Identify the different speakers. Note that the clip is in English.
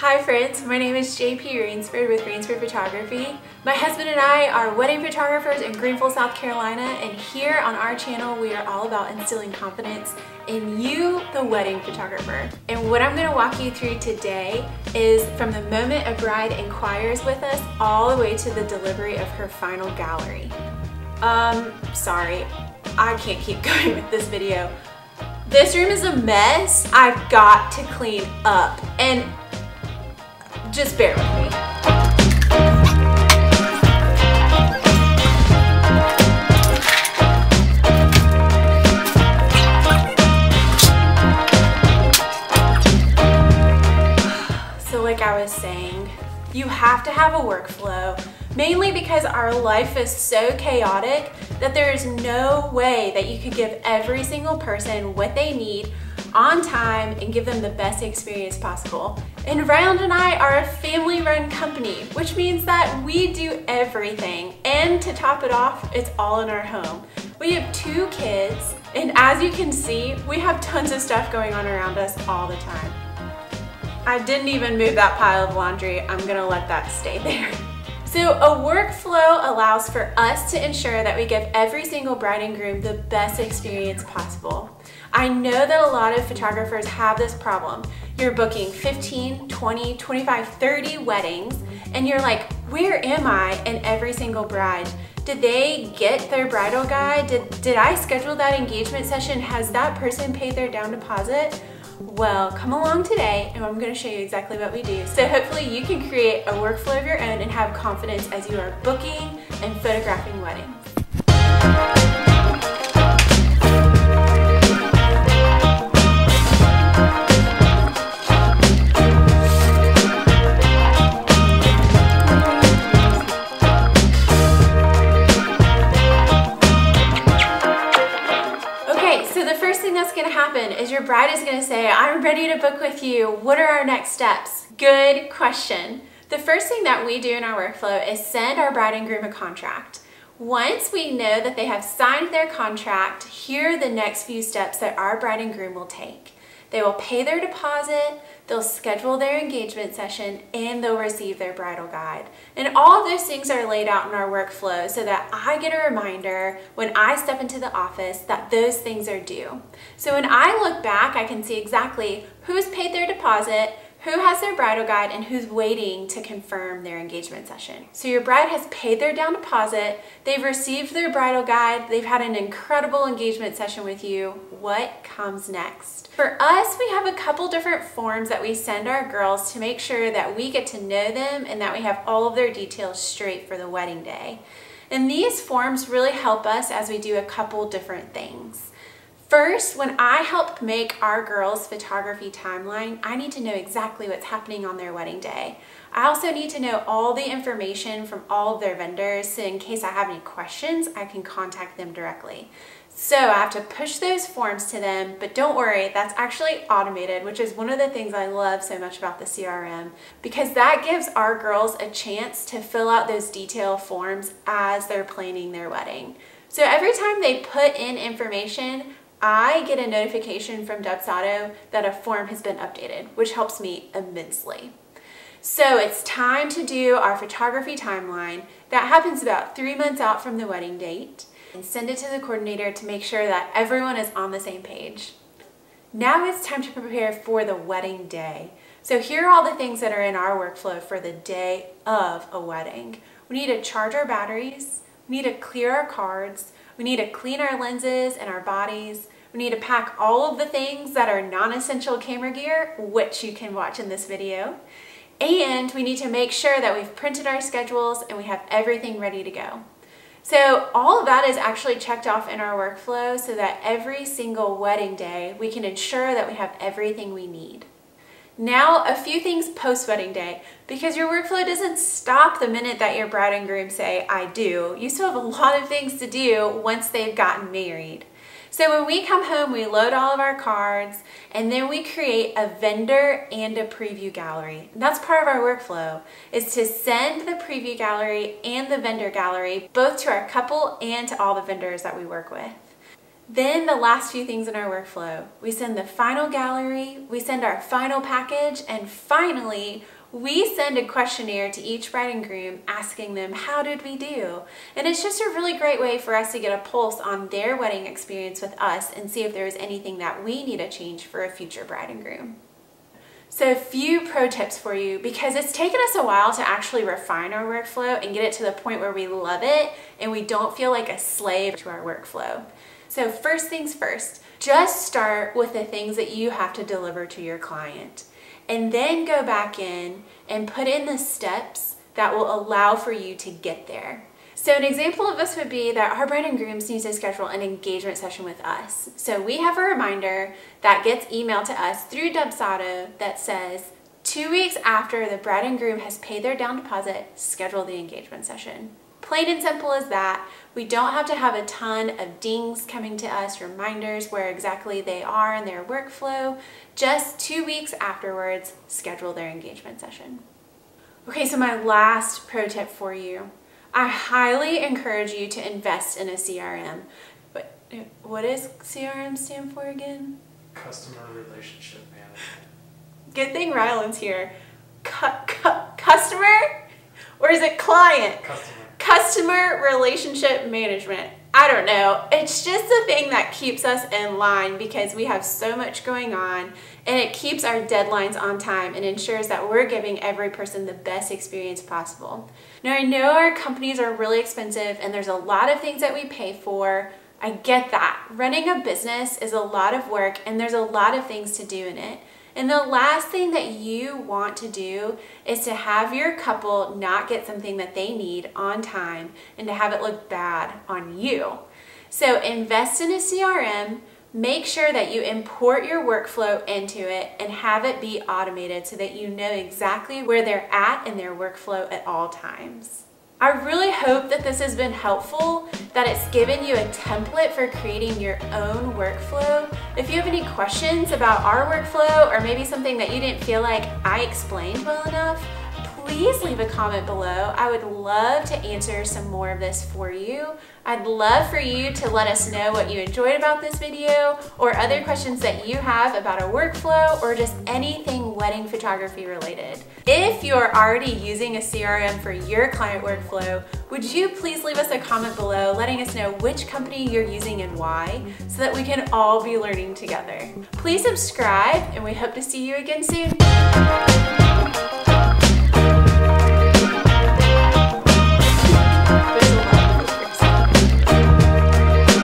Speaker 1: Hi friends, my name is JP Rainsford with Rainsford Photography. My husband and I are wedding photographers in Greenville, South Carolina, and here on our channel we are all about instilling confidence in you, the wedding photographer. And what I'm gonna walk you through today is from the moment a bride inquires with us all the way to the delivery of her final gallery. Um, sorry, I can't keep going with this video. This room is a mess. I've got to clean up. And just bear with me. So like I was saying, you have to have a workflow, mainly because our life is so chaotic that there is no way that you could give every single person what they need on time and give them the best experience possible. And Ryland and I are a family run company, which means that we do everything. And to top it off, it's all in our home. We have two kids, and as you can see, we have tons of stuff going on around us all the time. I didn't even move that pile of laundry. I'm gonna let that stay there. So a workflow allows for us to ensure that we give every single bride and groom the best experience possible. I know that a lot of photographers have this problem. You're booking 15, 20, 25, 30 weddings, and you're like, where am I in every single bride? Did they get their bridal guide? Did, did I schedule that engagement session? Has that person paid their down deposit? Well, come along today and I'm gonna show you exactly what we do. So hopefully you can create a workflow of your own and have confidence as you are booking and photographing weddings. Ready to book with you. What are our next steps? Good question. The first thing that we do in our workflow is send our bride and groom a contract. Once we know that they have signed their contract, here are the next few steps that our bride and groom will take. They will pay their deposit, they'll schedule their engagement session, and they'll receive their bridal guide. And all of those things are laid out in our workflow so that I get a reminder when I step into the office that those things are due. So when I look back, I can see exactly who's paid their deposit, who has their bridal guide and who's waiting to confirm their engagement session. So your bride has paid their down deposit, they've received their bridal guide, they've had an incredible engagement session with you. What comes next? For us, we have a couple different forms that we send our girls to make sure that we get to know them and that we have all of their details straight for the wedding day. And these forms really help us as we do a couple different things. First, when I help make our girls' photography timeline, I need to know exactly what's happening on their wedding day. I also need to know all the information from all of their vendors so in case I have any questions, I can contact them directly. So I have to push those forms to them, but don't worry, that's actually automated, which is one of the things I love so much about the CRM, because that gives our girls a chance to fill out those detail forms as they're planning their wedding. So every time they put in information, I get a notification from Dubsado that a form has been updated, which helps me immensely. So it's time to do our photography timeline. That happens about three months out from the wedding date and send it to the coordinator to make sure that everyone is on the same page. Now it's time to prepare for the wedding day. So here are all the things that are in our workflow for the day of a wedding. We need to charge our batteries, we need to clear our cards, we need to clean our lenses and our bodies. We need to pack all of the things that are non-essential camera gear, which you can watch in this video. And we need to make sure that we've printed our schedules and we have everything ready to go. So all of that is actually checked off in our workflow so that every single wedding day we can ensure that we have everything we need. Now, a few things post-wedding day, because your workflow doesn't stop the minute that your bride and groom say, I do. You still have a lot of things to do once they've gotten married. So when we come home, we load all of our cards, and then we create a vendor and a preview gallery. And that's part of our workflow, is to send the preview gallery and the vendor gallery, both to our couple and to all the vendors that we work with. Then the last few things in our workflow, we send the final gallery, we send our final package, and finally, we send a questionnaire to each bride and groom asking them, how did we do? And it's just a really great way for us to get a pulse on their wedding experience with us and see if there's anything that we need to change for a future bride and groom. So a few pro tips for you because it's taken us a while to actually refine our workflow and get it to the point where we love it and we don't feel like a slave to our workflow. So first things first, just start with the things that you have to deliver to your client and then go back in and put in the steps that will allow for you to get there. So an example of this would be that our bride and grooms need to schedule an engagement session with us. So we have a reminder that gets emailed to us through Dubsado that says, two weeks after the bride and groom has paid their down deposit, schedule the engagement session. Plain and simple as that. We don't have to have a ton of dings coming to us, reminders where exactly they are in their workflow. Just two weeks afterwards, schedule their engagement session. Okay, so my last pro tip for you I highly encourage you to invest in a CRM. But uh, what does CRM stand for again?
Speaker 2: Customer Relationship Management.
Speaker 1: Good thing Ryland's here. cu customer? Or is it client?
Speaker 2: Customer.
Speaker 1: Customer Relationship Management. I don't know. It's just a thing that keeps us in line because we have so much going on and it keeps our deadlines on time and ensures that we're giving every person the best experience possible. Now I know our companies are really expensive and there's a lot of things that we pay for. I get that. Running a business is a lot of work and there's a lot of things to do in it. And the last thing that you want to do is to have your couple not get something that they need on time and to have it look bad on you. So invest in a CRM, make sure that you import your workflow into it and have it be automated so that you know exactly where they're at in their workflow at all times. I really hope that this has been helpful, that it's given you a template for creating your own workflow. If you have any questions about our workflow or maybe something that you didn't feel like I explained well enough, please leave a comment below. I would love to answer some more of this for you. I'd love for you to let us know what you enjoyed about this video or other questions that you have about our workflow or just anything wedding photography related. If you're already using a CRM for your client workflow, would you please leave us a comment below letting us know which company you're using and why so that we can all be learning together. Please subscribe and we hope to see you again soon.